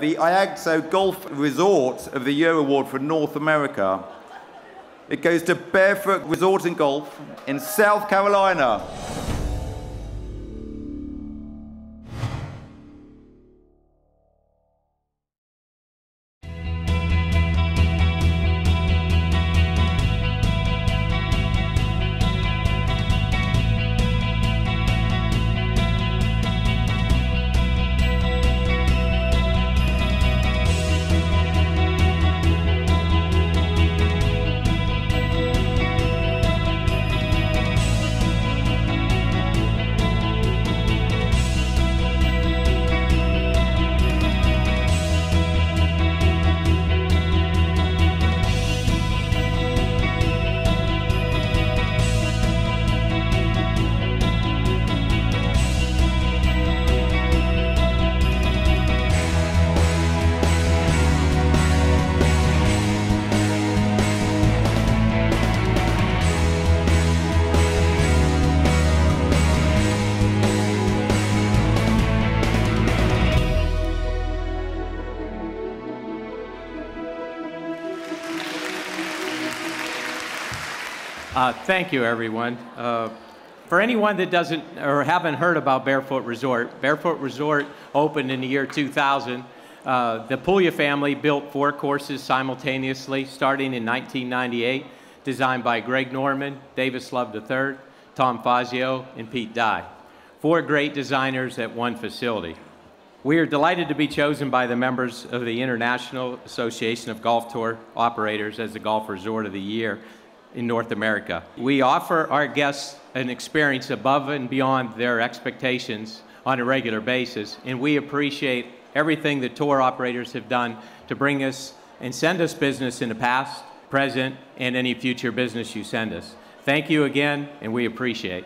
the IAGTO Golf Resort of the Year Award for North America. It goes to Barefoot Resort and Golf in South Carolina. Uh, thank you, everyone. Uh, for anyone that doesn't or haven't heard about Barefoot Resort, Barefoot Resort opened in the year 2000. Uh, the Puglia family built four courses simultaneously, starting in 1998, designed by Greg Norman, Davis Love III, Tom Fazio, and Pete Dye. Four great designers at one facility. We are delighted to be chosen by the members of the International Association of Golf Tour Operators as the Golf Resort of the Year in North America. We offer our guests an experience above and beyond their expectations on a regular basis, and we appreciate everything the tour operators have done to bring us and send us business in the past, present, and any future business you send us. Thank you again, and we appreciate